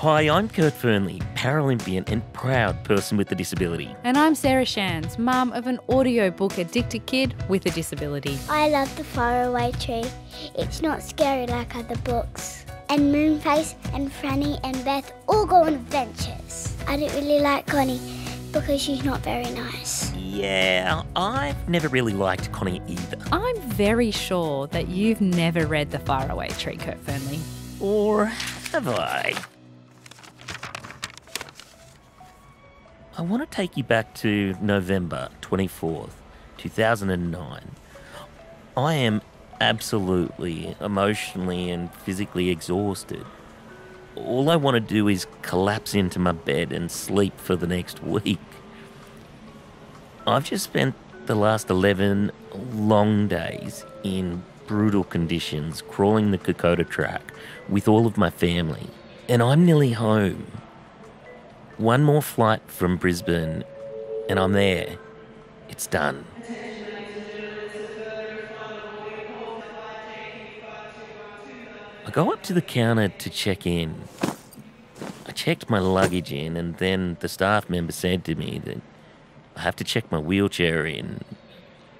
Hi, I'm Kurt Fearnley, Paralympian and proud person with a disability. And I'm Sarah Shans, mum of an audiobook addicted kid with a disability. I love the faraway tree. It's not scary like other books. And Moonface and Franny and Beth all go on adventures. I don't really like Connie because she's not very nice. Yeah, I've never really liked Connie either. I'm very sure that you've never read The Faraway Tree, Kurt Fearnley. Or have I? I want to take you back to November 24th, 2009. I am absolutely emotionally and physically exhausted. All I want to do is collapse into my bed and sleep for the next week. I've just spent the last 11 long days in brutal conditions crawling the Kokoda track with all of my family, and I'm nearly home. One more flight from Brisbane, and I'm there. It's done. I go up to the counter to check in. I checked my luggage in, and then the staff member said to me that I have to check my wheelchair in.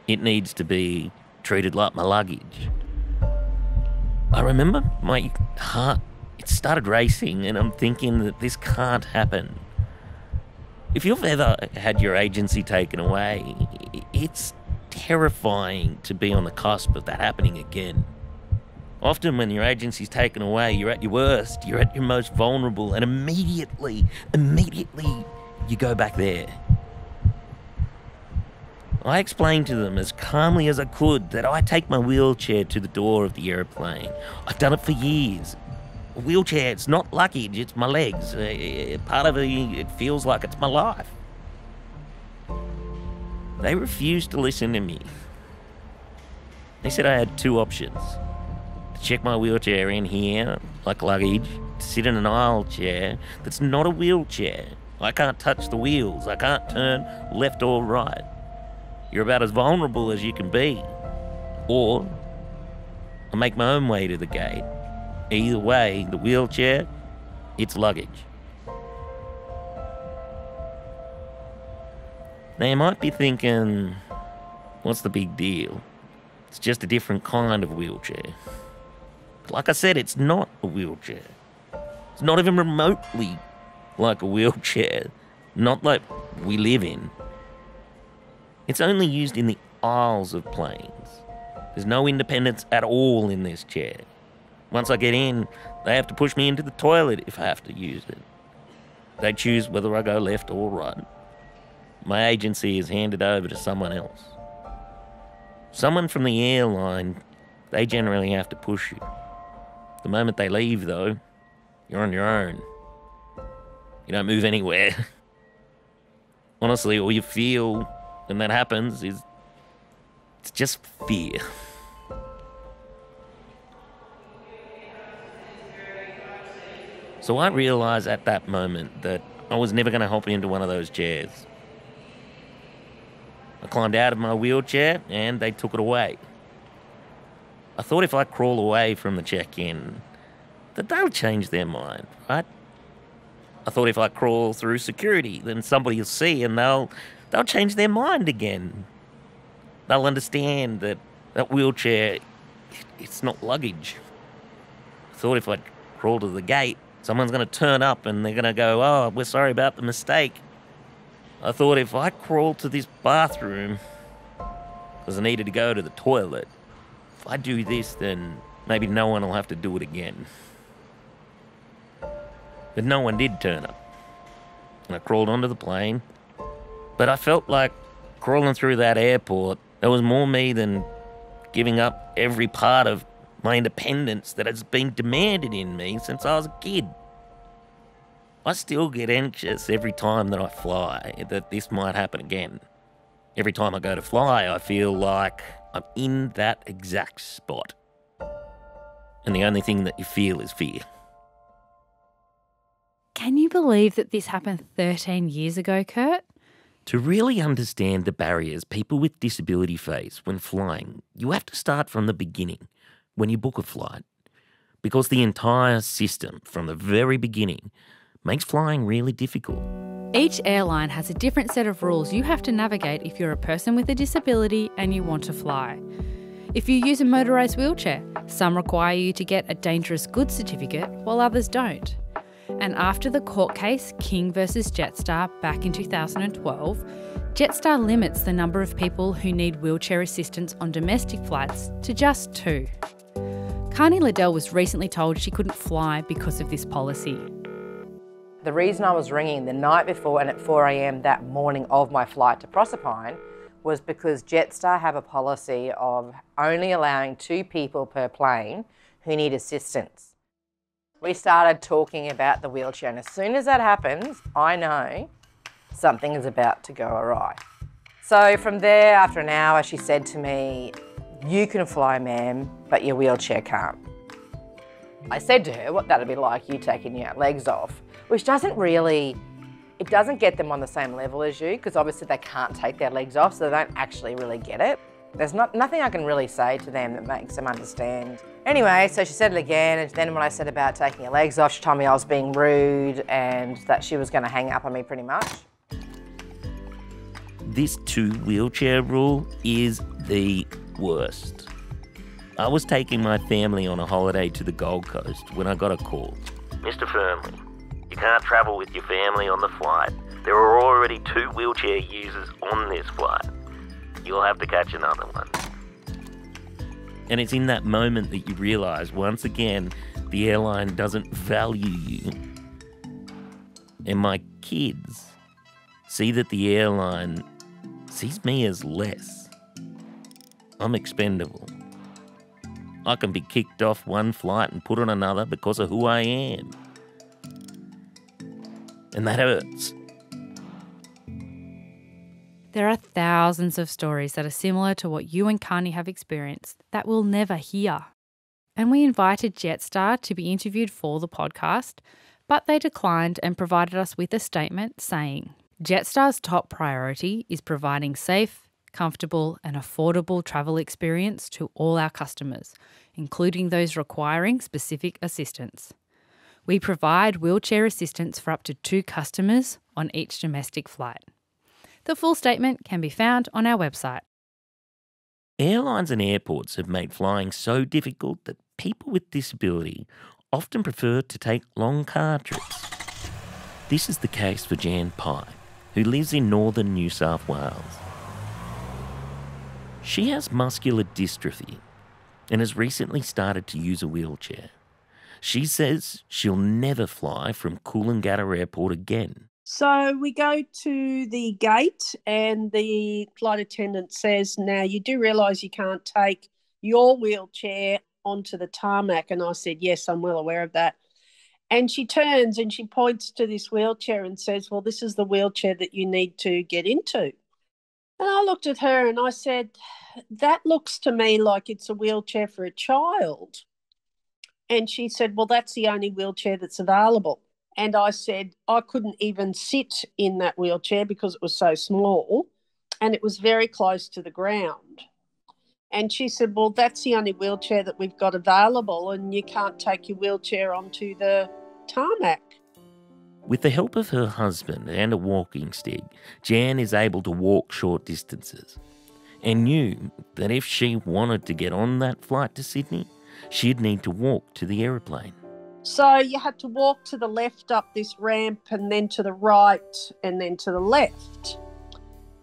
It needs to be treated like my luggage. I remember my heart, it started racing, and I'm thinking that this can't happen. If you've ever had your agency taken away, it's terrifying to be on the cusp of that happening again. Often, when your agency's taken away, you're at your worst, you're at your most vulnerable, and immediately, immediately, you go back there. I explained to them as calmly as I could that I take my wheelchair to the door of the aeroplane. I've done it for years. Wheelchair, it's not luggage, it's my legs. Uh, part of it, it feels like it's my life. They refused to listen to me. They said I had two options to check my wheelchair in here, like luggage, to sit in an aisle chair that's not a wheelchair. I can't touch the wheels, I can't turn left or right. You're about as vulnerable as you can be. Or I make my own way to the gate. Either way, the wheelchair, it's luggage. Now you might be thinking, what's the big deal? It's just a different kind of wheelchair. But like I said, it's not a wheelchair. It's not even remotely like a wheelchair. Not like we live in. It's only used in the aisles of planes. There's no independence at all in this chair. Once I get in, they have to push me into the toilet if I have to use it. They choose whether I go left or right. My agency is handed over to someone else. Someone from the airline, they generally have to push you. The moment they leave, though, you're on your own. You don't move anywhere. Honestly, all you feel when that happens is it's just fear. So I realised at that moment that I was never going to hop into one of those chairs. I climbed out of my wheelchair and they took it away. I thought if I crawl away from the check in, that they'll change their mind, right? I thought if I crawl through security, then somebody will see and they'll they'll change their mind again. They'll understand that that wheelchair it's not luggage. I thought if I crawl to the gate, someone's going to turn up and they're going to go, "Oh, we're sorry about the mistake." I thought if I crawl to this bathroom because I needed to go to the toilet, if I do this, then maybe no one will have to do it again. But no one did turn up. And I crawled onto the plane. But I felt like crawling through that airport, there was more me than giving up every part of my independence that has been demanded in me since I was a kid. I still get anxious every time that I fly that this might happen again. Every time I go to fly, I feel like I'm in that exact spot. And the only thing that you feel is fear. Can you believe that this happened 13 years ago, Kurt? To really understand the barriers people with disability face when flying, you have to start from the beginning when you book a flight. because the entire system from the very beginning makes flying really difficult. Each airline has a different set of rules you have to navigate if you're a person with a disability and you want to fly. If you use a motorised wheelchair, some require you to get a dangerous goods certificate while others don't. And after the court case King versus Jetstar back in 2012, Jetstar limits the number of people who need wheelchair assistance on domestic flights to just two. Carney Liddell was recently told she couldn't fly because of this policy. The reason I was ringing the night before and at 4am that morning of my flight to Proserpine was because Jetstar have a policy of only allowing two people per plane who need assistance. We started talking about the wheelchair, and as soon as that happens, I know something is about to go awry. So from there, after an hour, she said to me, You can fly, ma'am, but your wheelchair can't. I said to her, What that'd be like you taking your legs off, which doesn't really it doesn't get them on the same level as you because obviously they can't take their legs off, so they don't actually really get it. There's not, nothing I can really say to them that makes them understand. Anyway, so she said it again, and then when I said about taking her legs off, she told me I was being rude and that she was going to hang up on me pretty much. This two wheelchair rule is the worst. I was taking my family on a holiday to the Gold Coast when I got a call. Mr. Fearnley, you can't travel with your family on the flight. There are already two wheelchair users on this flight. You'll have to catch another one. And it's in that moment that you realise once again the airline doesn't value you. And my kids see that the airline sees me as less. I'm expendable. I can be kicked off one flight and put on another because of who I am and that hurts. There are thousands of stories that are similar to what you and Carney have experienced that we'll never hear. And we invited Jetstar to be interviewed for the podcast, but they declined and provided us with a statement saying Jetstar's top priority is providing safe, comfortable, and affordable travel experience to all our customers, including those requiring specific assistance. We provide wheelchair assistance for up to two customers on each domestic flight. The full statement can be found on our website. Airlines and airports have made flying so difficult that people with disability often prefer to take long car trips. This is the case for Jan Pye, who lives in northern New South Wales. She has muscular dystrophy and has recently started to use a wheelchair. She says she'll never fly from Coolangatta Airport again. So we go to the gate, and the flight attendant says, Now you do realise you can't take your wheelchair onto the tarmac. And I said, Yes, I'm well aware of that. And she turns and she points to this wheelchair and says, Well, this is the wheelchair that you need to get into. And I looked at her and I said, That looks to me like it's a wheelchair for a child. And she said, Well, that's the only wheelchair that's available. And I said, I couldn't even sit in that wheelchair because it was so small and it was very close to the ground. And she said, Well, that's the only wheelchair that we've got available, and you can't take your wheelchair onto the tarmac. With the help of her husband and a walking stick, Jan is able to walk short distances and knew that if she wanted to get on that flight to Sydney, she'd need to walk to the aeroplane. So you had to walk to the left up this ramp and then to the right and then to the left.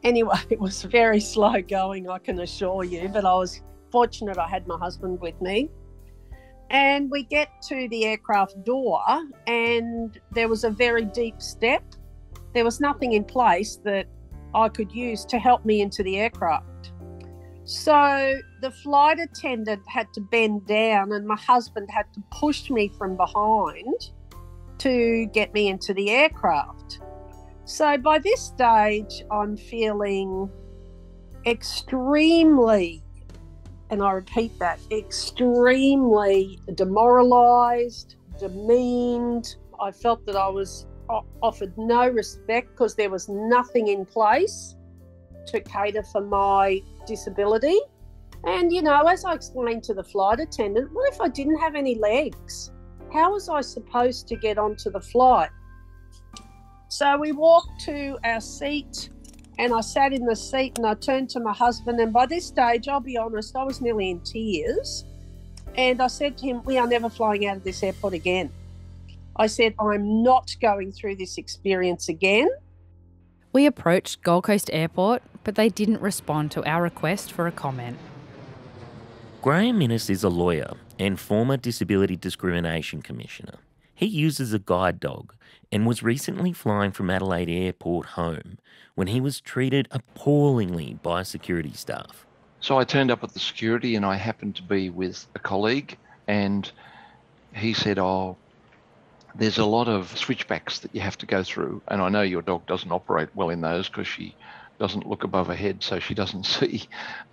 Anyway, it was very slow going, I can assure you, but I was fortunate I had my husband with me. And we get to the aircraft door, and there was a very deep step. There was nothing in place that I could use to help me into the aircraft. So the flight attendant had to bend down, and my husband had to push me from behind to get me into the aircraft. So by this stage, I'm feeling extremely, and I repeat that, extremely demoralized, demeaned. I felt that I was offered no respect because there was nothing in place to cater for my disability. And, you know, as I explained to the flight attendant, what if I didn't have any legs? How was I supposed to get onto the flight? So we walked to our seat and I sat in the seat and I turned to my husband. And by this stage, I'll be honest, I was nearly in tears. And I said to him, We are never flying out of this airport again. I said, I'm not going through this experience again. We approached Gold Coast Airport, but they didn't respond to our request for a comment. Graeme Innes is a lawyer and former Disability Discrimination Commissioner. He uses a guide dog and was recently flying from Adelaide Airport home when he was treated appallingly by security staff. So I turned up at the security and I happened to be with a colleague and he said, Oh, there's a lot of switchbacks that you have to go through. And I know your dog doesn't operate well in those because she doesn't look above her head, so she doesn't see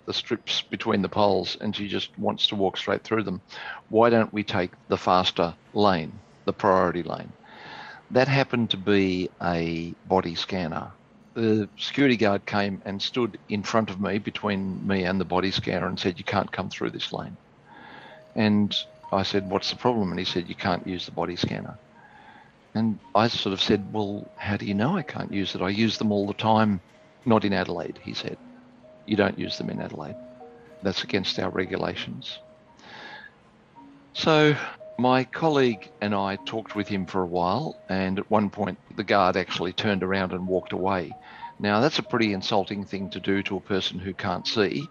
the strips between the poles and she just wants to walk straight through them. Why don't we take the faster lane, the priority lane? That happened to be a body scanner. The security guard came and stood in front of me, between me and the body scanner, and said, You can't come through this lane. And I said, What's the problem? And he said, You can't use the body scanner. And I sort of said, Well, how do you know I can't use it? I use them all the time not in Adelaide, he said. You don't use them in Adelaide. That's against our regulations. So my colleague and I talked with him for a while, and at one point the guard actually turned around and walked away. Now, that's a pretty insulting thing to do to a person who can't see.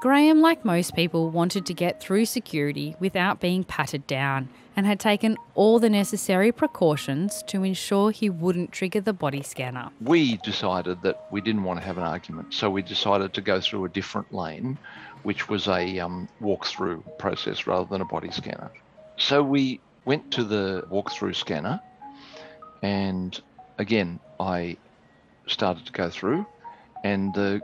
Graeme, like most people, wanted to get through security without being patted down and had taken all the necessary precautions to ensure he wouldn't trigger the body scanner. We decided that we didn't want to have an argument, so we decided to go through a different lane, which was a um, walk-through process rather than a body scanner. So we went to the walk-through scanner, and again, I started to go through, and the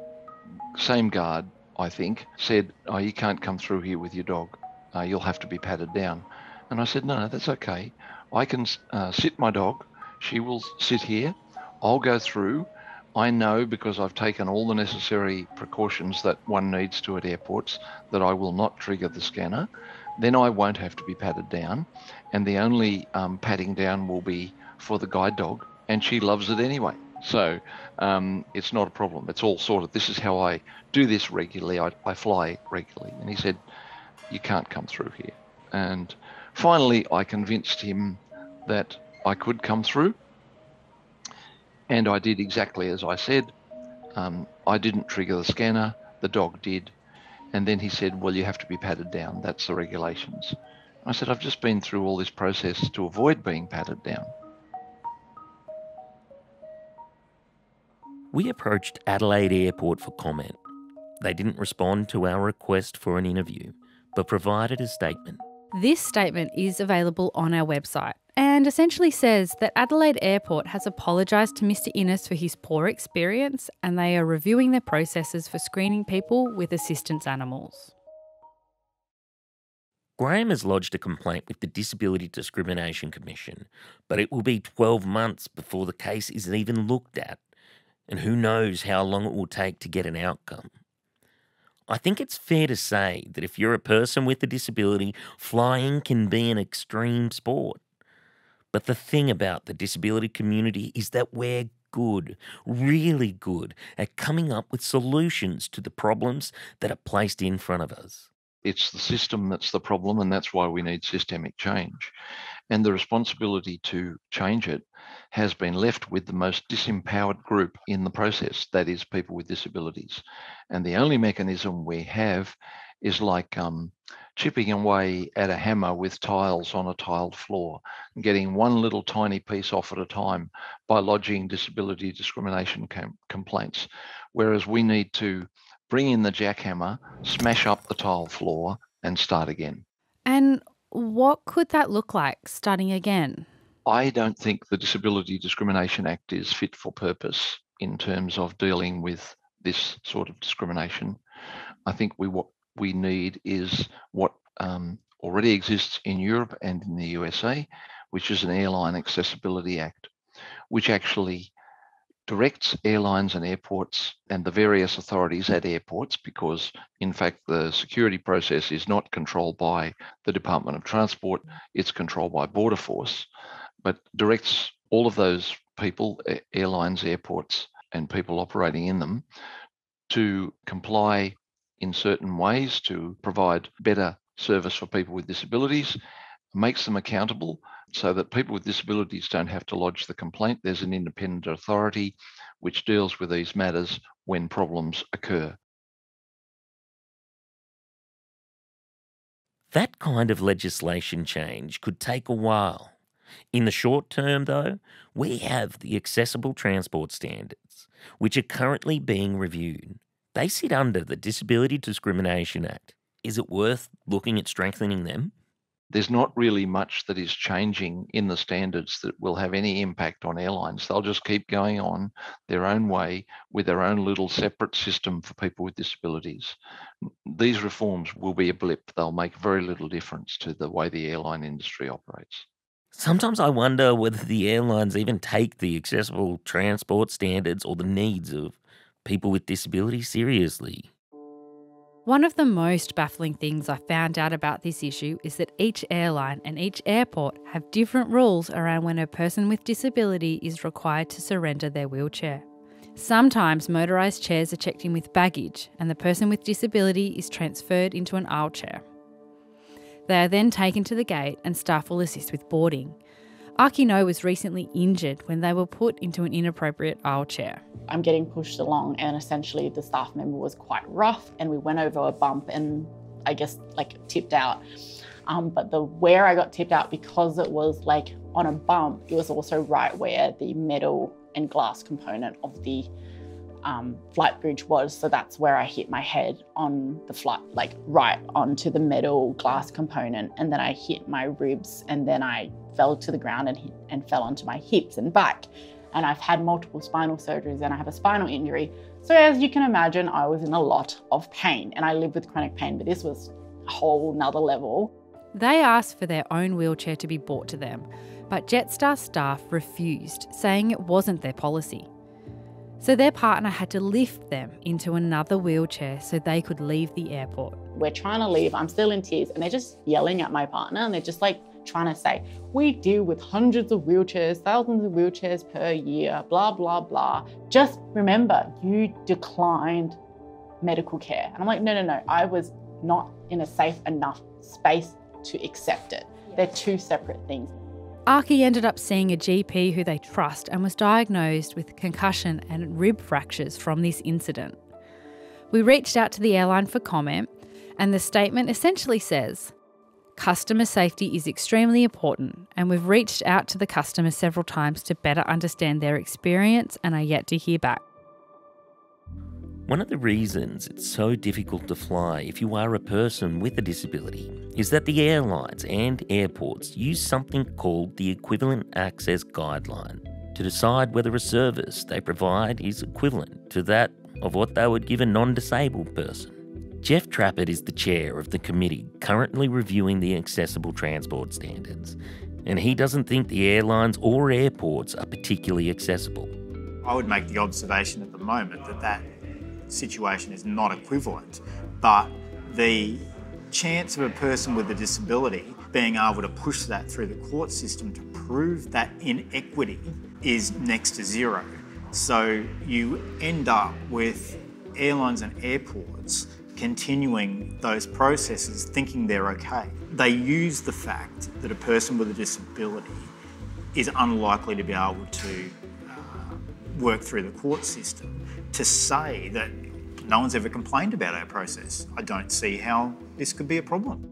same guard, I think, said, "Oh, you can't come through here with your dog. Uh, you'll have to be patted down." And I said, no, no, that's okay. I can uh, sit my dog. She will sit here. I'll go through. I know because I've taken all the necessary precautions that one needs to at airports that I will not trigger the scanner. Then I won't have to be patted down. And the only um, patting down will be for the guide dog. And she loves it anyway. So um, it's not a problem. It's all sorted. This is how I do this regularly. I, I fly regularly. And he said, You can't come through here. And Finally, I convinced him that I could come through, and I did exactly as I said. Um, I didn't trigger the scanner, the dog did, and then he said, Well, you have to be patted down. That's the regulations. I said, I've just been through all this process to avoid being patted down. We approached Adelaide Airport for comment. They didn't respond to our request for an interview, but provided a statement. This statement is available on our website and essentially says that Adelaide Airport has apologised to Mr Innes for his poor experience and they are reviewing their processes for screening people with assistance animals. Graeme has lodged a complaint with the Disability Discrimination Commission, but it will be 12 months before the case is even looked at, and who knows how long it will take to get an outcome. I think it's fair to say that if you're a person with a disability, flying can be an extreme sport. But the thing about the disability community is that we're good, really good, at coming up with solutions to the problems that are placed in front of us. It's the system that's the problem, and that's why we need systemic change. And the responsibility to change it has been left with the most disempowered group in the process that is, people with disabilities. And the only mechanism we have is like um, chipping away at a hammer with tiles on a tiled floor, getting one little tiny piece off at a time by lodging disability discrimination com- complaints. Whereas we need to bring in the jackhammer, smash up the tile floor, and start again. And what could that look like starting again? I don't think the Disability Discrimination Act is fit for purpose in terms of dealing with this sort of discrimination. I think we what we need is what um, already exists in Europe and in the USA, which is an Airline Accessibility Act, which actually directs airlines and airports and the various authorities at airports because, in fact, the security process is not controlled by the Department of Transport, it's controlled by Border Force, but directs all of those people, airlines, airports, and people operating in them to comply in certain ways to provide better service for people with disabilities, makes them accountable so that people with disabilities don't have to lodge the complaint. There's an independent authority which deals with these matters when problems occur. That kind of legislation change could take a while. In the short term, though, we have the accessible transport standards, which are currently being reviewed. They sit under the Disability Discrimination Act. Is it worth looking at strengthening them? There's not really much that is changing in the standards that will have any impact on airlines. They'll just keep going on their own way with their own little separate system for people with disabilities. These reforms will be a blip. They'll make very little difference to the way the airline industry operates. Sometimes I wonder whether the airlines even take the accessible transport standards or the needs of people with disabilities seriously. One of the most baffling things I found out about this issue is that each airline and each airport have different rules around when a person with disability is required to surrender their wheelchair. Sometimes motorised chairs are checked in with baggage and the person with disability is transferred into an aisle chair. They are then taken to the gate and staff will assist with boarding. Akino was recently injured when they were put into an inappropriate aisle chair. I'm getting pushed along, and essentially the staff member was quite rough, and we went over a bump and I guess like tipped out. Um, but the where I got tipped out because it was like on a bump, it was also right where the metal and glass component of the um, flight bridge was. So that's where I hit my head on the flight, like right onto the metal glass component. And then I hit my ribs and then I fell to the ground and, hit, and fell onto my hips and back. And I've had multiple spinal surgeries and I have a spinal injury. So as you can imagine, I was in a lot of pain and I live with chronic pain, but this was a whole nother level. They asked for their own wheelchair to be brought to them, but Jetstar staff refused, saying it wasn't their policy. So their partner had to lift them into another wheelchair so they could leave the airport. We're trying to leave, I'm still in tears, and they're just yelling at my partner and they're just like, trying to say, we deal with hundreds of wheelchairs, thousands of wheelchairs per year, blah, blah, blah. Just remember, you declined medical care. And I'm like, no, no, no, I was not in a safe enough space to accept it. They're two separate things. Arki ended up seeing a GP who they trust and was diagnosed with concussion and rib fractures from this incident. We reached out to the airline for comment, and the statement essentially says Customer safety is extremely important, and we've reached out to the customer several times to better understand their experience and are yet to hear back. One of the reasons it's so difficult to fly if you are a person with a disability is that the airlines and airports use something called the Equivalent Access Guideline to decide whether a service they provide is equivalent to that of what they would give a non disabled person. Jeff Trappert is the chair of the committee currently reviewing the accessible transport standards, and he doesn't think the airlines or airports are particularly accessible. I would make the observation at the moment that that situation is not equivalent, but the chance of a person with a disability being able to push that through the court system to prove that inequity is next to zero. So you end up with airlines and airports continuing those processes thinking they're okay. They use the fact that a person with a disability is unlikely to be able to uh, work through the court system to say that no one's ever complained about our process. I don't see how this could be a problem.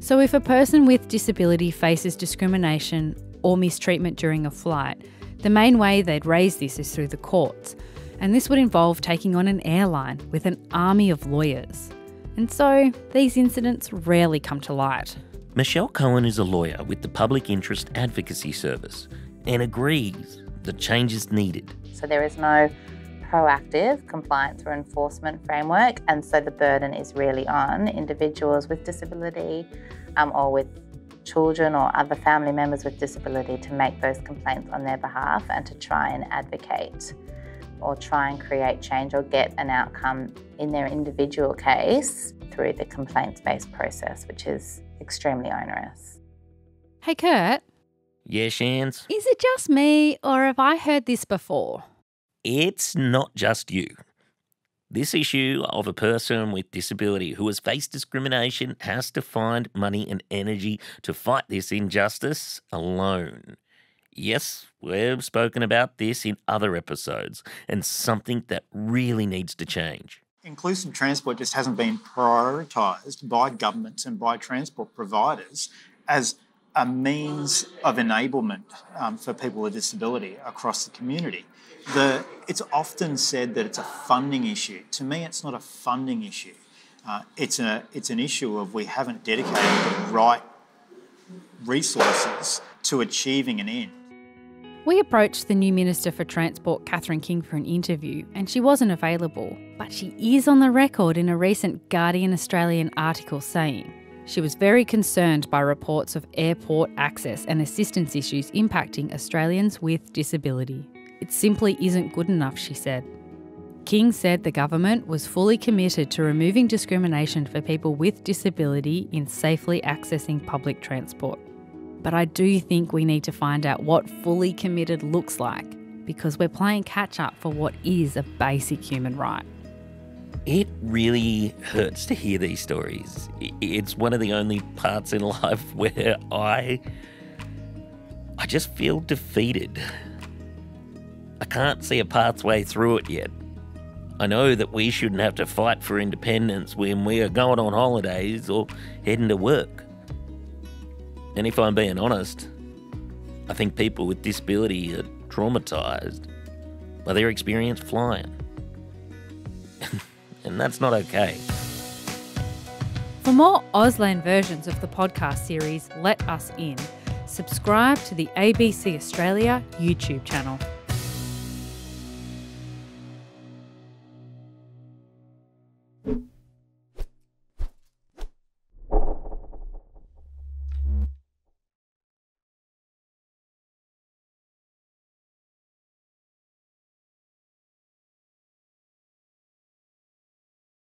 So, if a person with disability faces discrimination or mistreatment during a flight, the main way they'd raise this is through the courts and this would involve taking on an airline with an army of lawyers. And so, these incidents rarely come to light. Michelle Cohen is a lawyer with the Public Interest Advocacy Service and agrees the change is needed. So, there is no proactive compliance or enforcement framework, and so the burden is really on individuals with disability um, or with children or other family members with disability to make those complaints on their behalf and to try and advocate or try and create change or get an outcome in their individual case through the complaints based process, which is extremely onerous. Hey, Kurt, Yeah, Shans? is it just me or have I heard this before? It's not just you. This issue of a person with disability who has faced discrimination has to find money and energy to fight this injustice alone. Yes, we've spoken about this in other episodes, and something that really needs to change. Inclusive transport just hasn't been prioritised by governments and by transport providers as a means of enablement um, for people with disability across the community. The, it's often said that it's a funding issue. To me, it's not a funding issue. Uh, it's, a, it's an issue of we haven't dedicated the right resources to achieving an end. We approached the new Minister for Transport, Catherine King, for an interview, and she wasn't available. But she is on the record in a recent Guardian Australian article saying she was very concerned by reports of airport access and assistance issues impacting Australians with disability. It simply isn't good enough, she said. King said the government was fully committed to removing discrimination for people with disability in safely accessing public transport. But I do think we need to find out what fully committed looks like because we're playing catch up for what is a basic human right. It really hurts to hear these stories. It's one of the only parts in life where I I just feel defeated. I can't see a pathway through it yet. I know that we shouldn't have to fight for independence when we are going on holidays or heading to work. And if I'm being honest, I think people with disability are traumatized by their experience flying. and that's not okay. For more Auslan versions of the podcast series Let Us In, subscribe to the ABC Australia YouTube channel.